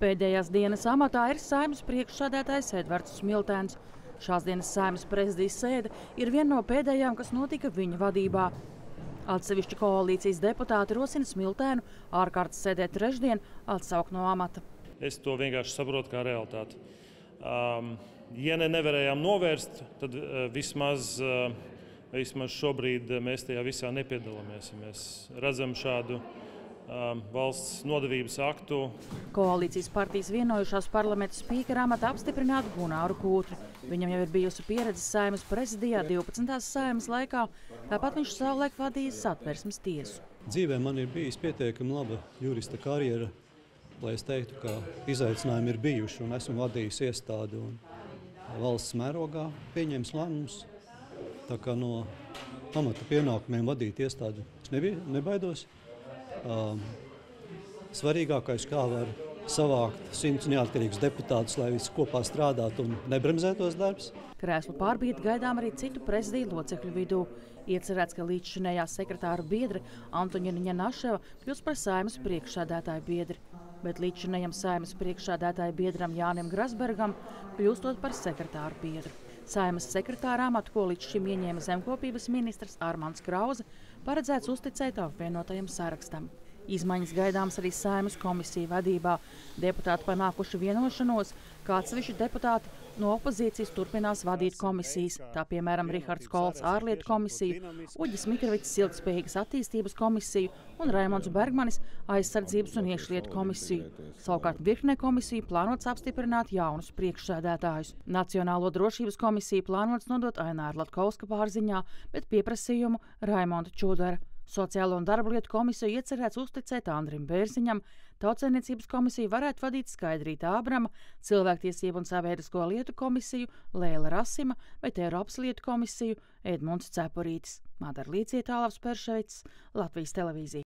Pēdējās dienas amatā ir saimnes priekšsādātājs Edvards Smiltēns. Šās dienas saimnes prezidijas sēde ir viena no pēdējām, kas notika viņa vadībā. Atsevišķi koalīcijas deputāti rosina Smiltēnu ārkārtas sēdē trešdien atsaukt no amata. Es to vienkārši saprotu kā realitāti. Um, ja ne nevarējām novērst, tad uh, vismaz, uh, vismaz šobrīd mēs tajā visā nepiedalāmies. Ja mēs redzam šādu um, valsts nodevības aktu. Koalīcijas partijas vienojušās parlamenta spīkera amata apstiprināt Gunāru Kūtri. Viņam jau ir bijusi pieredze saimas prezidijā 12. saimas laikā, tāpat viņš savulaik vadījis satversmes tiesu. Dzīvē man ir bijis pietiekami laba jurista karjera, lai es teiktu, ka izaicinājumi ir bijuši un esmu vadījis iestādi un valsts mērogā pieņems lēmumus. Tā kā no amata pienākumiem vadīt iestādi es nebija, nebaidos. Um, svarīgākais, kā var savākt simts neatkarīgus deputātus, lai visi kopā strādātu un nebremzētos darbs. Krēslu pārbīdi gaidām arī citu prezidiju locekļu vidū. Iecerēts, ka līdzšinējā sekretāra biedra Antoņina Naševa kļūs par saimas priekšsādātāju biedri. Bet līdzšinējam saimas priekšsādātāju biedram Jānim Grasbergam kļūstot par sekretāru biedru. Saimas sekretāra amatu, ko līdz šim ieņēma zemkopības ministrs Armāns Krauze, paredzēts uzticēt apvienotajam sarakstam. Izmaiņas gaidāmas arī Saimas komisiju vadībā. Deputāti panākuši vienošanos, ka atsevišķi deputāti no opozīcijas turpinās vadīt komisijas. Tā piemēram Rihards Kols ārlietu komisiju, Uģis Mikravits ilgspējīgas attīstības komisiju un Raimons Bergmanis aizsardzības un iekšlietu komisiju. Savukārt virknē komisiju plānots apstiprināt jaunus priekšsēdētājus. Nacionālo drošības komisiju plānots nodot Aināra Latkovska pārziņā, bet pieprasījumu Raimonda Čudara. Sociālo un darba lietu komisiju iecerēts uzticēt Andrim Bērziņam, Tautsēmniecības komisiju varētu vadīt Skaidrīta Ābrama, Cilvēktiesību un sabiedrisko lietu komisiju Lēla Rasima, bet Eiropas lietu komisiju Edmunds Cepurītis. Madara Līciet, Ālavs Perševics, Latvijas televīzija.